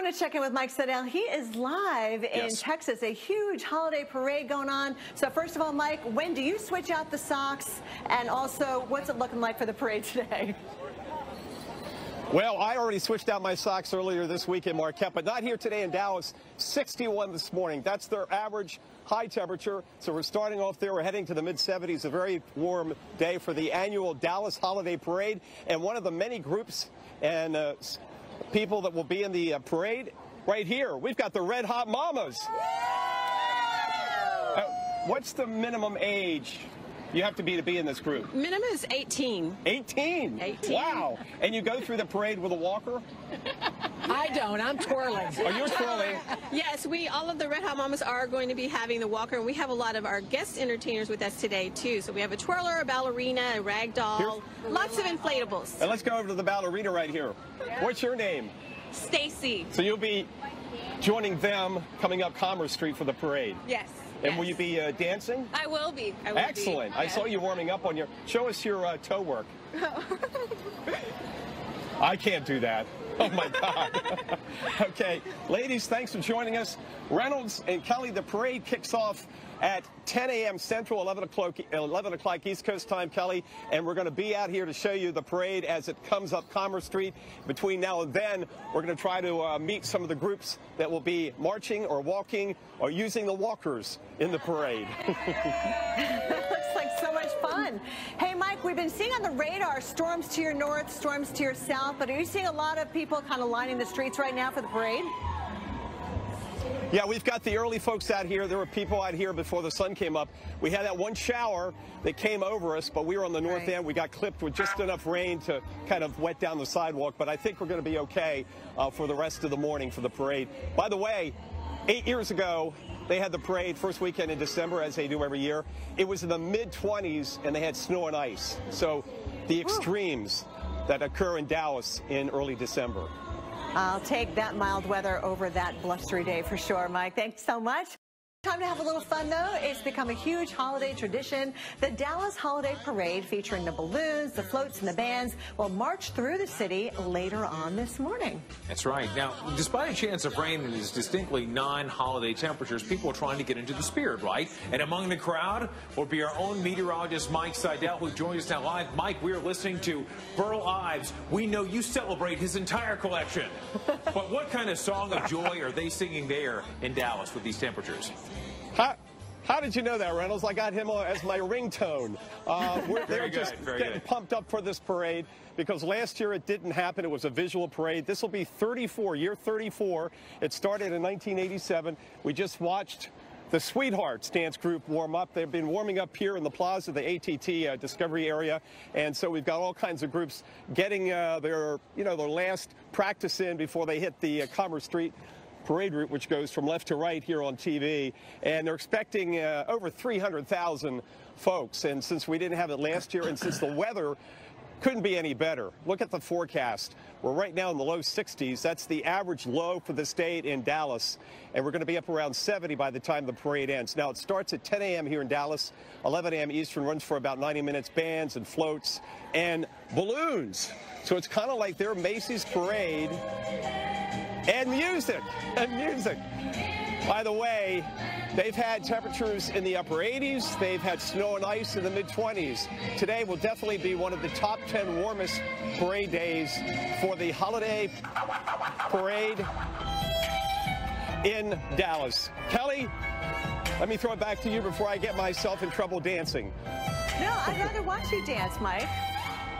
I'm going to check in with Mike Seidel. He is live in Yes. Texas, a huge holiday parade going on. So first of all, Mike, when do you switch out the socks? And also, what's it looking like for the parade today? Well, I already switched out my socks earlier this week in Marquette, but not here today in Dallas. 61 this morning. That's their average high temperature. So we're starting off there. We're heading to the mid 70s. A very warm day for the annual Dallas Holiday Parade. And one of the many groups and uh, people that will be in the uh, parade right here. We've got the Red Hot Mamas. Uh, what's the minimum age you have to be to be in this group? Minimum is 18. 18. 18. Wow. And you go through the parade with a walker? I don't. I'm twirling. Oh, are you twirling? yes, we all of the Red Hot Mamas are going to be having the walker, and we have a lot of our guest entertainers with us today too. So we have a twirler, a ballerina, a rag doll, Here's- lots of inflatables. And let's go over to the ballerina right here. What's your name? Stacy. So you'll be joining them coming up Commerce Street for the parade. Yes. And will you be uh, dancing? I will be. I will Excellent. Be. I saw you warming up on your. Show us your uh, toe work. I can't do that. Oh my God. okay, ladies, thanks for joining us. Reynolds and Kelly, the parade kicks off at 10 a.m. Central, 11 o'clock, 11 o'clock East Coast time, Kelly, and we're going to be out here to show you the parade as it comes up Commerce Street. Between now and then, we're going to try to uh, meet some of the groups that will be marching or walking or using the walkers in the parade. That looks like so much fun. Hey, Mike, we've been seeing on the radar storms to your north, storms to your south, but are you seeing a lot of people kind of lining the streets right now for the parade? Yeah, we've got the early folks out here. There were people out here before the sun came up. We had that one shower that came over us, but we were on the north Right. end. We got clipped with just enough rain to kind of wet down the sidewalk, but I think we're going to be okay uh, for the rest of the morning for the parade. By the way, eight years ago, they had the parade first weekend in December, as they do every year. It was in the mid 20s, and they had snow and ice. So the extremes that occur in Dallas in early December. I'll take that mild weather over that blustery day for sure, Mike. Thanks so much. Time to have a little fun, though. It's become a huge holiday tradition. The Dallas Holiday Parade, featuring the balloons, the floats, and the bands, will march through the city later on this morning. That's right. Now, despite a chance of rain and these distinctly non-holiday temperatures, people are trying to get into the spirit, right? And among the crowd will be our own meteorologist, Mike Seidel, who joins us now live. Mike, we are listening to Burl Ives. We know you celebrate his entire collection. but what kind of song of joy are they singing there in Dallas with these temperatures? How, how did you know that, Reynolds? I got him as my ringtone. Uh, we're, they're good, just getting good. pumped up for this parade because last year it didn't happen. It was a visual parade. This will be 34, year 34. It started in 1987. We just watched the Sweethearts dance group warm up. They've been warming up here in the plaza, the AT&T uh, Discovery area, and so we've got all kinds of groups getting uh, their, you know, their last practice in before they hit the uh, Commerce Street parade route, which goes from left to right here on TV. And they're expecting uh, over 300,000 folks. And since we didn't have it last year, and since the weather couldn't be any better, look at the forecast. We're right now in the low 60s. That's the average low for the state in Dallas. And we're going to be up around 70 by the time the parade ends. Now, it starts at 10 a.m. here in Dallas, 11 a.m. Eastern, runs for about 90 minutes, bands and floats and balloons. So it's kind of like their Macy's parade and music, and music. By the way, they've had temperatures in the upper 80s. They've had snow and ice in the mid 20s. Today will definitely be one of the top 10 warmest parade days for the holiday parade in Dallas. Kelly, let me throw it back to you before I get myself in trouble dancing. No, I'd rather watch you dance, Mike.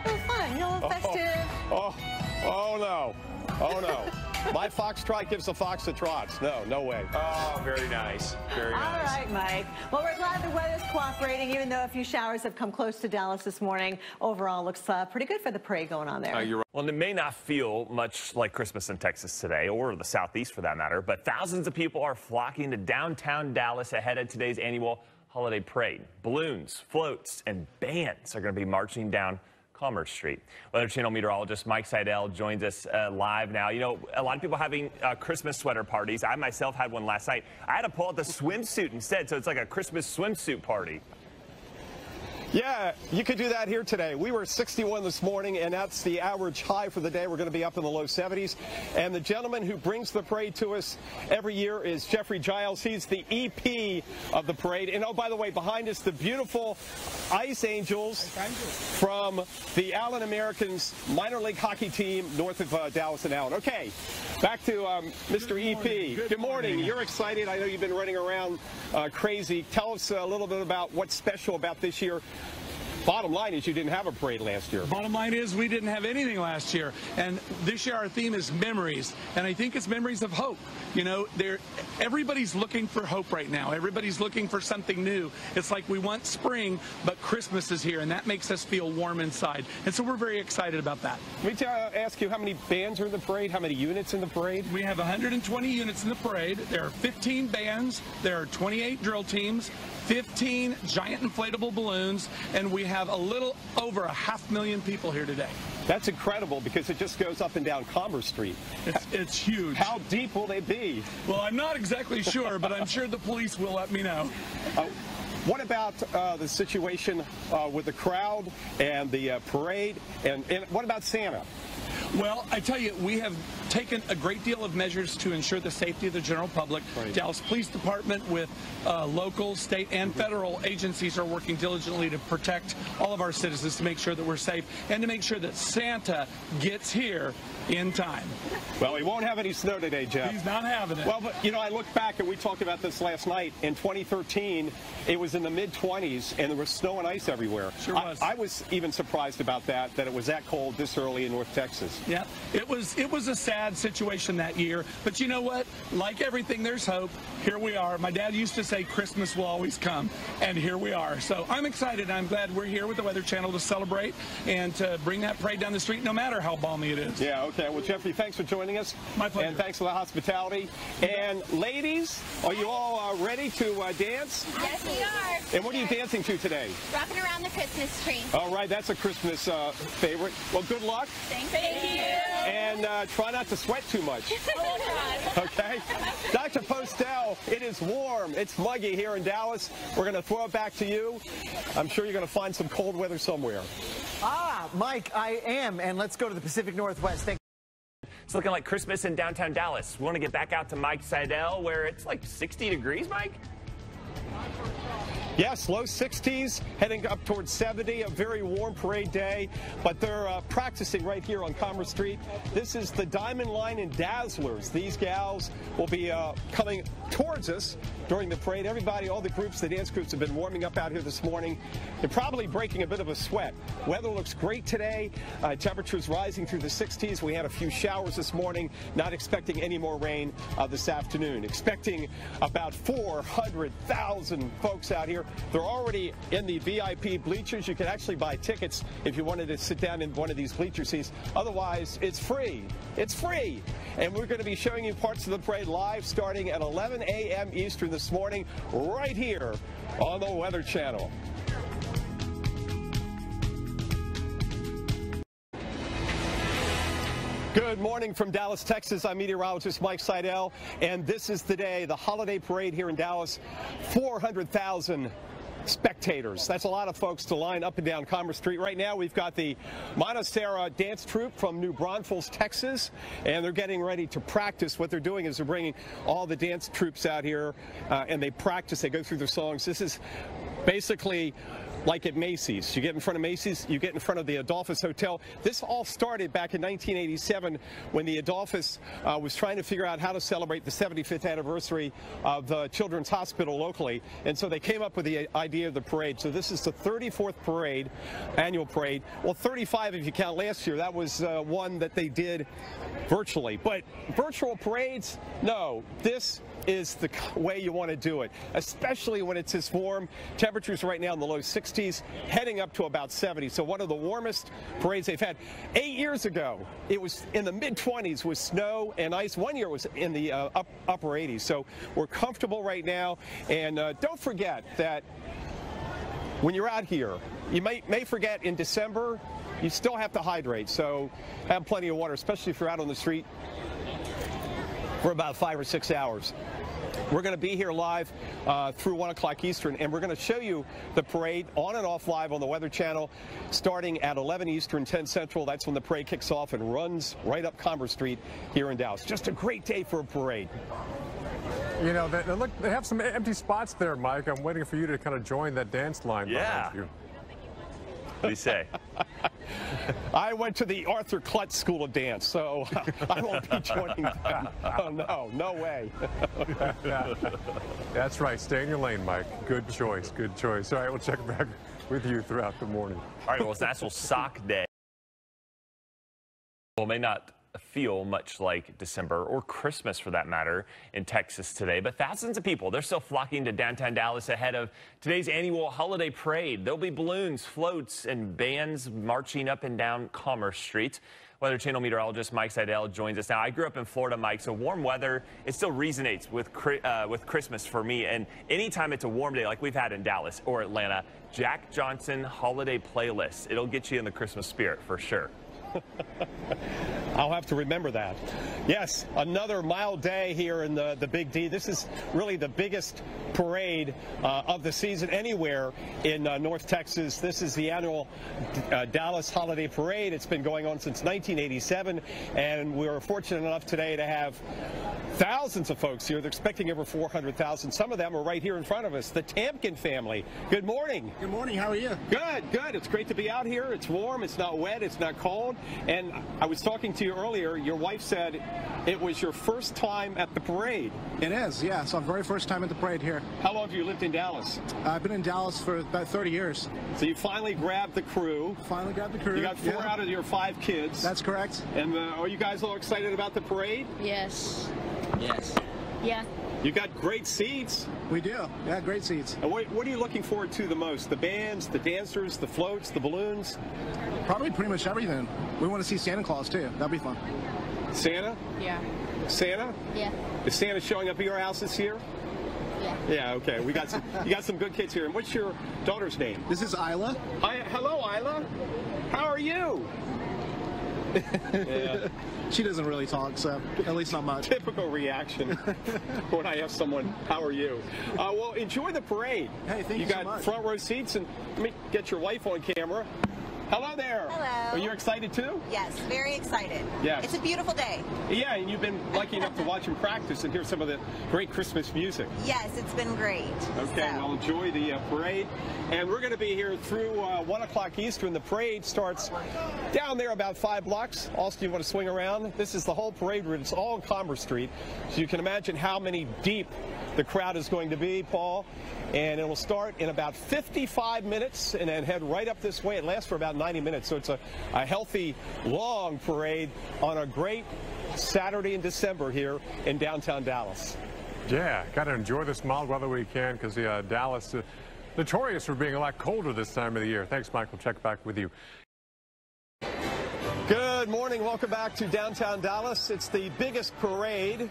A little fun, a little oh, festive. Oh, oh no. Oh no. My foxtrot gives the fox the trots. No, no way. Oh, very nice. Very All nice. right, Mike. Well, we're glad the weather's cooperating, even though a few showers have come close to Dallas this morning. Overall, looks uh, pretty good for the parade going on there. Uh, you're right. Well, it may not feel much like Christmas in Texas today, or the Southeast for that matter, but thousands of people are flocking to downtown Dallas ahead of today's annual holiday parade. Balloons, floats, and bands are going to be marching down Commerce Street. Weather Channel meteorologist Mike Seidel joins us uh, live now. You know, a lot of people having uh, Christmas sweater parties. I myself had one last night. I had to pull out the swimsuit instead, so it's like a Christmas swimsuit party. Yeah, you could do that here today. We were 61 this morning, and that's the average high for the day. We're going to be up in the low 70s. And the gentleman who brings the parade to us every year is Jeffrey Giles. He's the EP of the parade. And oh, by the way, behind us, the beautiful Ice Angels from the Allen Americans minor league hockey team north of uh, Dallas and Allen. Okay, back to um, Mr. EP. Good Good morning. morning. You're excited. I know you've been running around uh, crazy. Tell us a little bit about what's special about this year. Bottom line is you didn't have a parade last year. Bottom line is we didn't have anything last year, and this year our theme is memories, and I think it's memories of hope. You know, there, everybody's looking for hope right now. Everybody's looking for something new. It's like we want spring, but Christmas is here, and that makes us feel warm inside. And so we're very excited about that. Let me tell, uh, ask you how many bands are in the parade, how many units in the parade? We have 120 units in the parade. There are 15 bands. There are 28 drill teams. 15 giant inflatable balloons, and we have a little over a half million people here today. That's incredible because it just goes up and down Commerce Street. It's, it's huge. How deep will they be? Well, I'm not exactly sure, but I'm sure the police will let me know. Uh, what about uh, the situation uh, with the crowd and the uh, parade? And, and what about Santa? Well, I tell you, we have taken a great deal of measures to ensure the safety of the general public. Right. Dallas Police Department with uh, local, state, and federal agencies are working diligently to protect all of our citizens to make sure that we're safe and to make sure that Santa gets here in time. Well, we won't have any snow today, Jeff. He's not having it. Well, but you know, I look back and we talked about this last night. In 2013, it was in the mid 20s and there was snow and ice everywhere. Sure was. I, I was even surprised about that, that it was that cold this early in North Texas. Yeah, it was it was a sad situation that year, but you know what? Like everything, there's hope. Here we are. My dad used to say Christmas will always come, and here we are. So I'm excited. I'm glad we're here with the Weather Channel to celebrate and to bring that parade down the street, no matter how balmy it is. Yeah, okay. Okay, well, Jeffrey, thanks for joining us. My pleasure. And thanks for the hospitality. And ladies, are you all uh, ready to uh, dance? Yes, we are. And what are you dancing to today? Rocking around the Christmas tree. All right, that's a Christmas uh, favorite. Well, good luck. Thank, you. And uh, try not to sweat too much. Okay? Dr. Postel, it is warm. It's muggy here in Dallas. We're going to throw it back to you. I'm sure you're going to find some cold weather somewhere. Ah, Mike, I am. And let's go to the Pacific Northwest. Thank It's looking like Christmas in downtown Dallas. We want to get back out to Mike Seidel where it's like 60 degrees, Mike? Yes, low 60s, heading up towards 70. A very warm parade day, but they're uh, practicing right here on Commerce Street. This is the Diamond Line and Dazzlers. These gals will be uh, coming towards us during the parade. Everybody, all the groups, the dance groups have been warming up out here this morning. They're probably breaking a bit of a sweat. Weather looks great today. Uh, temperatures rising through the 60s. We had a few showers this morning. Not expecting any more rain uh, this afternoon. Expecting about 400,000 folks out here. They're already in the VIP bleachers. You can actually buy tickets if you wanted to sit down in one of these bleacher seats. Otherwise, it's free. It's free. And we're going to be showing you parts of the parade live starting at 11 a.m. Eastern this morning, right here on the Weather Channel. Good morning from Dallas, Texas. I'm meteorologist Mike Seidel, and this is the day, the holiday parade here in Dallas. 400,000 spectators. That's a lot of folks to line up and down Commerce Street. Right now, we've got the Montesera dance troupe from New Braunfels, Texas, and they're getting ready to practice. What they're doing is they're bringing all the dance troupes out here, uh, and they practice. They go through their songs. This is basically like at Macy's. You get in front of Macy's, you get in front of the Adolphus Hotel. This all started back in 1987 when the Adolphus uh, was trying to figure out how to celebrate the 75th anniversary of the Children's Hospital locally. And so they came up with the idea of the parade. So this is the 34th parade, annual parade. Well, 35 if you count last year. That was uh, one that they did virtually. But virtual parades, no. This is the way you want to do it, especially when it's this warm. Temperatures right now in the low 60s, heading up to about 70. So one of the warmest parades they've had. Eight years ago, it was in the mid 20s with snow and ice. One year was in the uh, up, upper 80s. So we're comfortable right now. And uh, don't forget that when you're out here, you may, may forget in December, you still have to hydrate. So have plenty of water, especially if you're out on the street for about five or six hours. We're going to be here live uh, through 1 o'clock Eastern, and we're going to show you the parade on and off live on the Weather Channel starting at 11 Eastern, 10 Central. That's when the parade kicks off and runs right up Commerce Street here in Dallas. Just a great day for a parade. You know, they, they look, they have some empty spots there, Mike. I'm waiting for you to kind of join that dance line. Yeah. behind you. What do you say? I went to the Arthur Klutz School of Dance, so I won't be joining them. Oh, no, no way. That's right. Stay in your lane, Mike. Good choice. Good choice. All right, we'll check back with you throughout the morning. All right, well, it's National Sock Day. Well, may not feel much like December or Christmas for that matter in Texas today, but thousands of people, they're still flocking to downtown Dallas ahead of today's annual holiday parade. There'll be balloons, floats, and bands marching up and down Commerce Street. Weather Channel meteorologist Mike Seidel joins us now. I grew up in Florida, Mike, so warm weather, it still resonates with, uh, with Christmas for me. And anytime it's a warm day like we've had in Dallas or Atlanta, Jack Johnson holiday playlist, it'll get you in the Christmas spirit for sure. I'll have to remember that. Yes, another mild day here in the, the Big D. This is really the biggest parade uh, of the season anywhere in uh, North Texas. This is the annual uh, Dallas Holiday Parade. It's been going on since 1987, and we are fortunate enough today to have thousands of folks here. They're expecting over 400,000. Some of them are right here in front of us. The Tampkin family. Good morning. Good morning. How are you? Good, good. It's great to be out here. It's warm. It's not wet. It's not cold. And I was talking to you earlier. Your wife said it was your first time at the parade. It is, yeah. So, very first time at the parade here. How long have you lived in Dallas? Uh, I've been in Dallas for about 30 years. So you finally grabbed the crew. Finally grabbed the crew. You got four yeah. out of your five kids. That's correct. And uh, are you guys all excited about the parade? Yes. Yes. Yeah. You got great seats. We do. Yeah, great seats. And what, what are you looking forward to the most? The bands, the dancers, the floats, the balloons? Probably pretty much everything. We want to see Santa Claus too. That'd be fun. Santa? Yeah. Santa? Yeah. Is Santa showing up at your house this year? Yeah. Yeah, okay. We got some you got some good kids here. And what's your daughter's name? This is Isla. Hi, hello, Isla. How are you? Yeah. She doesn't really talk, so at least not much. Typical reaction when I ask someone, "How are you?" Uh, well, enjoy the parade. Hey, thank you you got front row seats, and let me get your wife on camera. Hello there. Hello. Are you excited too? Yes, very excited. Yes. It's a beautiful day. Yeah, and you've been lucky enough to watch him practice and hear some of the great Christmas music. Yes, it's been great. Okay, So, well, enjoy the uh, parade. And we're going to be here through uh, 1 o'clock Eastern. The parade starts down there about five blocks. Austin, you want to swing around? This is the whole parade route. It's all on Commerce Street. So you can imagine how many deep the crowd is going to be, Paul. And it will start in about 55 minutes and then head right up this way. It lasts for about 90 minutes. So it's a, a healthy, long parade on a great Saturday in December here in downtown Dallas. Yeah, got to enjoy this mild weather we can because uh, Dallas uh, notorious for being a lot colder this time of the year. Thanks, Michael. Check back with you. Good morning. Welcome back to downtown Dallas. It's the biggest parade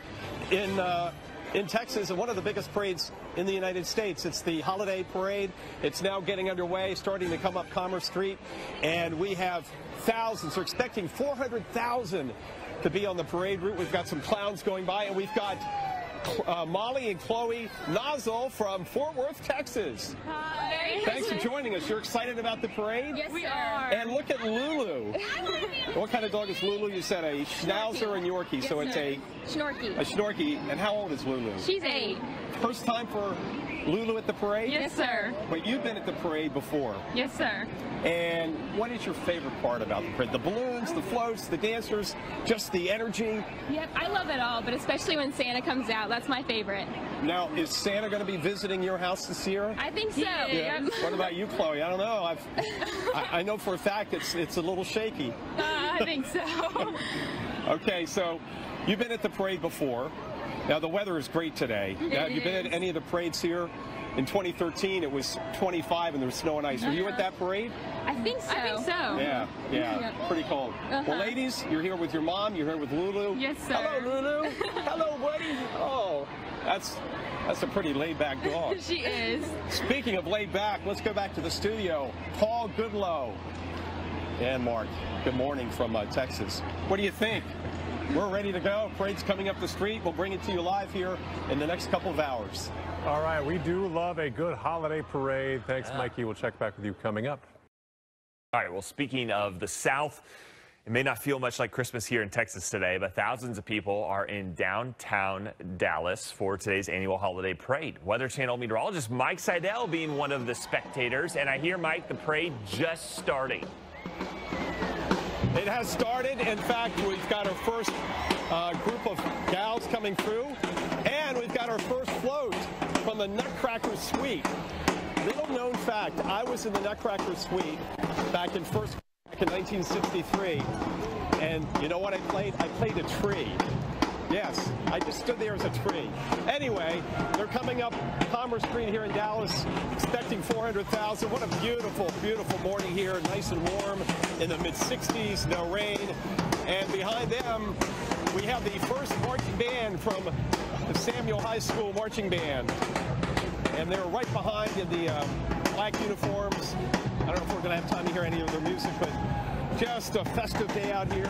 in uh, in Texas and one of the biggest parades in the United States. It's the holiday parade. It's now getting underway, starting to come up Commerce Street, and we have thousands. We're expecting 400,000 to be on the parade route. We've got some clowns going by, and we've got uh, Molly and Chloe Nozzle from Fort Worth, Texas. Hi. Thanks for joining us. You're excited about the parade? Yes, we are. And look at Lulu. what kind of dog is Lulu? You said a Schnauzer and Yorkie, so it's a, Snorky. a Schnorky. And how old is Lulu? She's eight. First time for Lulu at the parade? Yes, sir. But you've been at the parade before. Yes, sir. And what is your favorite part about the parade? The balloons, the floats, the dancers, just the energy? Yep, I love it all, but especially when Santa comes out. That's my favorite. Now, is Santa going to be visiting your house this year? I think so. Yeah. What about you, Chloe? I don't know. I've, I, I know for a fact it's it's a little shaky. Uh, I think so. Okay, so you've been at the parade before. Now the weather is great today. It now, have you been at any of the parades here? In 2013, it was 25 and there was snow and ice. Were you at that parade? I think so. I think so. Yeah, yeah, Yeah. pretty cold. Uh-huh. Well, ladies, you're here with your mom. You're here with Lulu. Yes, sir. Hello, Lulu. Hello, Woody. Oh, that's that's a pretty laid-back dog. she is. Speaking of laid back, let's go back to the studio. Paul Goodloe and Mark. Good morning from uh, Texas. What do you think? We're ready to go. Parade's coming up the street. We'll bring it to you live here in the next couple of hours. All right, we do love a good holiday parade. Thanks, Mikey. We'll check back with you coming up. All right, well, speaking of the South, it may not feel much like Christmas here in Texas today, but thousands of people are in downtown Dallas for today's annual holiday parade. Weather Channel meteorologist Mike Seidel being one of the spectators. And I hear, Mike, the parade just starting. It has started. In fact, we've got our first uh, group of gals coming through, and we've got our first float from the Nutcracker Suite. Little known fact, I was in the Nutcracker Suite back in first back in 1963, and you know what I played? I played a tree. Yes, I just stood there as a tree. Anyway, they're coming up Commerce Street here in Dallas, expecting 400,000. What a beautiful, beautiful morning here, nice and warm in the mid 60s, no rain. And behind them, we have the first marching band from the Samuell High School Marching Band. And they're right behind in the um, black uniforms. I don't know if we're going to have time to hear any of their music, but just a festive day out here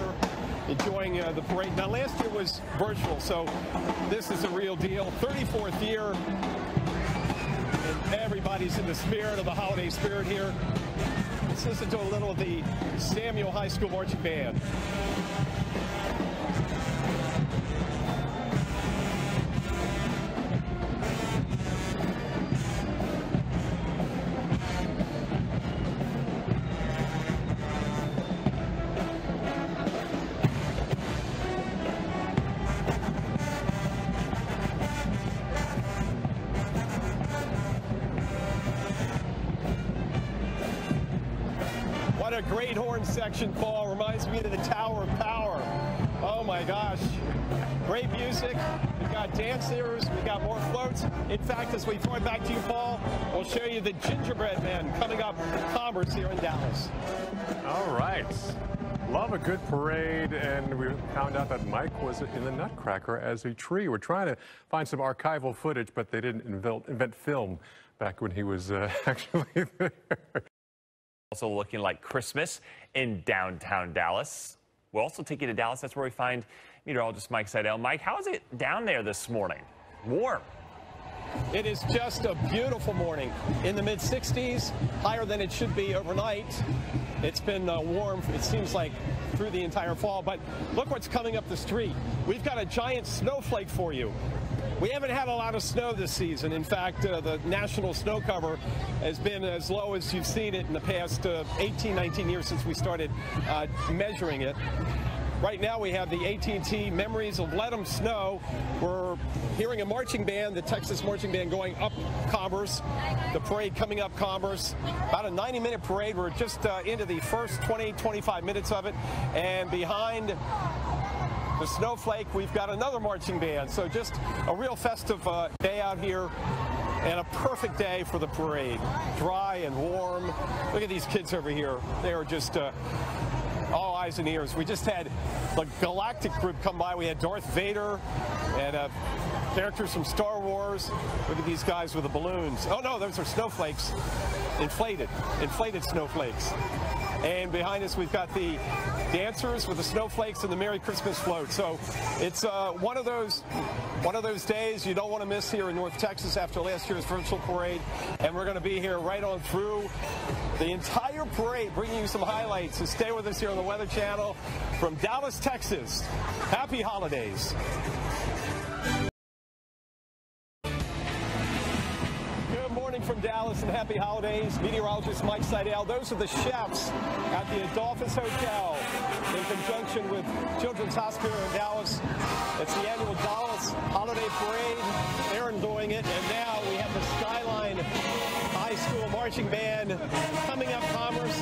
enjoying uh, the parade. Now, last year was virtual, so this is a real deal. 34th year, and everybody's in the spirit of the holiday spirit here. Let's listen to a little of the Samuell High School Marching Band. Great horn section, Paul. Reminds me of the Tower of Power. Oh my gosh. Great music. We've got dancers. We've got more floats. In fact, as we it back to you, Paul, we'll show you the Gingerbread Man coming up Commerce here in Dallas. All right. Love a good parade, and we found out that Mike was in the Nutcracker as a tree. We're trying to find some archival footage, but they didn't invent, invent film back when he was uh, actually there. Also looking like Christmas in downtown Dallas. We'll also take you to Dallas. That's where we find meteorologist Mike Seidel. Mike, how is it down there this morning? Warm. It is just a beautiful morning. In the mid 60s, higher than it should be overnight. It's been uh, warm, it seems like, through the entire fall. But look what's coming up the street. We've got a giant snowflake for you. We haven't had a lot of snow this season. In fact, uh, the national snow cover has been as low as you've seen it in the past uh, 18, 19 years since we started uh, measuring it. Right now we have the AT&T Memories of Let 'em Snow. We're hearing a marching band, the Texas Marching Band going up Commerce, the parade coming up Commerce. About a 90-minute parade. We're just uh, into the first 20, 25 minutes of it. And behind the snowflake, we've got another marching band. So just a real festive uh, day out here and a perfect day for the parade. Dry and warm. Look at these kids over here. They are just uh, all eyes and ears. We just had the Galactic group come by. We had Darth Vader and uh, characters from Star Wars. Look at these guys with the balloons. Oh no, those are snowflakes. Inflated, inflated snowflakes. And behind us, we've got the dancers with the snowflakes and the Merry Christmas float. So it's uh, one of those one of those days you don't want to miss here in North Texas after last year's virtual parade. And we're going to be here right on through the entire parade, bringing you some highlights. So stay with us here on the Weather Channel from Dallas, Texas. Happy holidays. Dallas and happy holidays. Meteorologist Mike Seidel. Those are the chefs at the Adolphus Hotel in conjunction with Children's Hospital in Dallas. It's the annual Dallas Holiday Parade. Aaron doing it. And now we have the Skyline High School Marching Band coming up Commerce.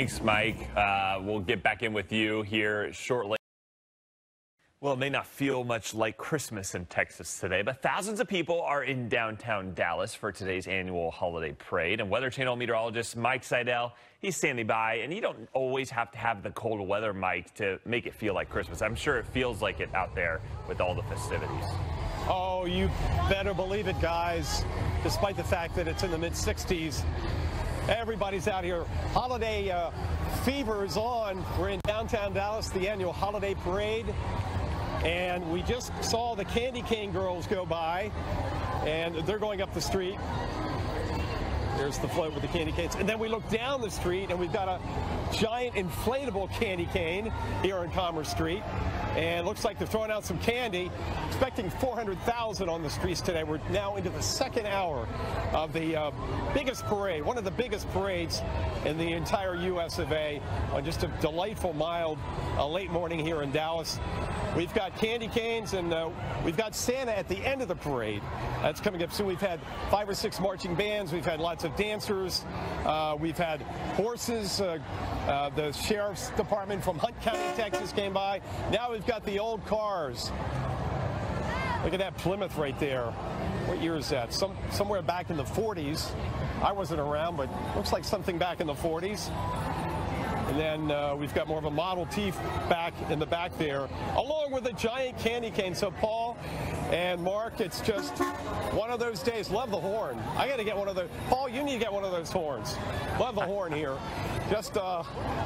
Thanks, Mike. Uh, we'll get back in with you here shortly. Well, it may not feel much like Christmas in Texas today, but thousands of people are in downtown Dallas for today's annual holiday parade. And Weather Channel meteorologist Mike Seidel, he's standing by. And you don't always have to have the cold weather, Mike, to make it feel like Christmas. I'm sure it feels like it out there with all the festivities. Oh, you better believe it, guys. Despite the fact that it's in the mid 60s, everybody's out here. Holiday uh, fever is on. We're in downtown Dallas, the annual holiday parade. And we just saw the candy cane girls go by, and they're going up the street. There's the float with the candy canes. And then we look down the street, and we've got a giant inflatable candy cane here on Commerce Street. And looks like they're throwing out some candy. Expecting 400,000 on the streets today. We're now into the second hour of the uh, biggest parade, one of the biggest parades in the entire U.S. of A. On just a delightful, mild, uh, late morning here in Dallas. We've got candy canes and uh, we've got Santa at the end of the parade. That's coming up soon. We've had five or six marching bands. We've had lots of dancers. Uh, we've had horses. Uh, the sheriff's department from Hunt County, Texas came by. Now we've got the old cars. Look at that Plymouth right there. What year is that? Some, somewhere back in the 40s. I wasn't around, but looks like something back in the 40s. And then uh, we've got more of a Model T back in the back there, along with a giant candy cane. So Paul and Mark, it's just one of those days. Love the horn. I got to get one of those. Paul, you need to get one of those horns. Love the horn here. Just uh,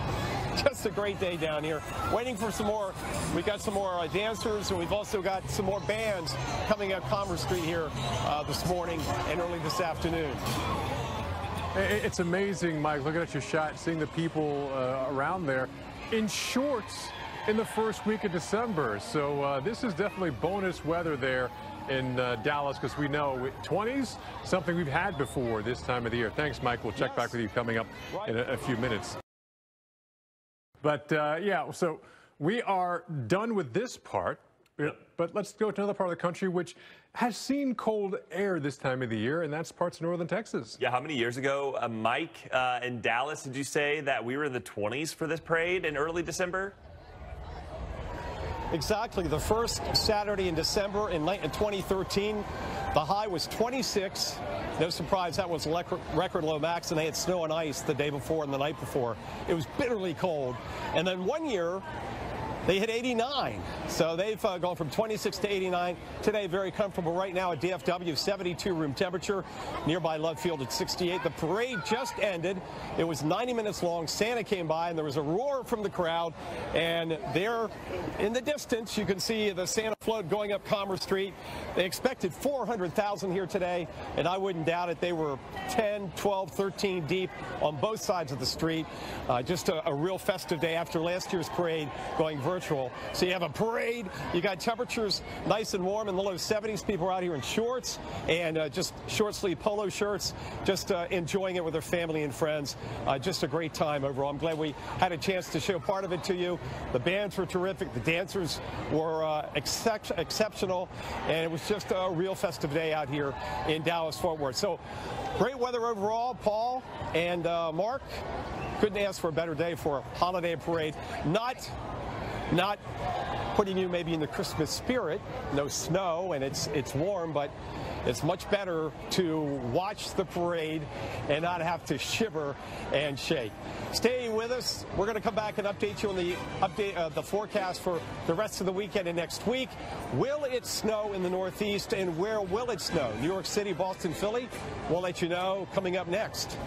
just a great day down here. Waiting for some more. We've got some more uh, dancers, and we've also got some more bands coming up Commerce Street here uh, this morning and early this afternoon. It's amazing, Mike, looking at your shot, seeing the people uh, around there in shorts in the first week of December. So uh, this is definitely bonus weather there in uh, Dallas because we know 20s, something we've had before this time of the year. Thanks, Mike. We'll check yes. back with you coming up right. in a, a, few minutes. But uh, yeah, so we are done with this part. But let's go to another part of the country which has seen cold air this time of the year, and that's parts of northern Texas. Yeah, how many years ago, uh, Mike, uh, in Dallas, did you say that we were in the 20s for this parade in early December? Exactly. The first Saturday in December in 2013, the high was 26. No surprise, that was record low max, and they had snow and ice the day before and the night before. It was bitterly cold. And then one year, they hit 89. So they've uh, gone from 26 to 89. Today, very comfortable right now at DFW, 72 room temperature. Nearby Love Field at 68. The parade just ended. It was 90 minutes long. Santa came by, and there was a roar from the crowd. And there in the distance, you can see the Santa float going up Commerce Street. They expected 400,000 here today, and I wouldn't doubt it. They were 10, 12, 13 deep on both sides of the street. Uh, just a, a real festive day after last year's parade going virtual virtual. So you have a parade. You got temperatures nice and warm in the low 70s. People are out here in shorts and uh, just short sleeve polo shirts, just uh, enjoying it with their family and friends. Uh, just a great time overall. I'm glad we had a chance to show part of it to you. The bands were terrific. The dancers were uh, excep exceptional. And it was just a real festive day out here in Dallas Fort Worth. So great weather overall, Paul and uh, Mark. Couldn't ask for a better day for a holiday parade. Not not putting you maybe in the Christmas spirit. No snow and it's it's warm, but it's much better to watch the parade and not have to shiver and shake. Stay with us. We're going to come back and update you on the update uh, the forecast for the rest of the weekend and next week. Will it snow in the Northeast and where will it snow? New York City, Boston, Philly? We'll let you know coming up next.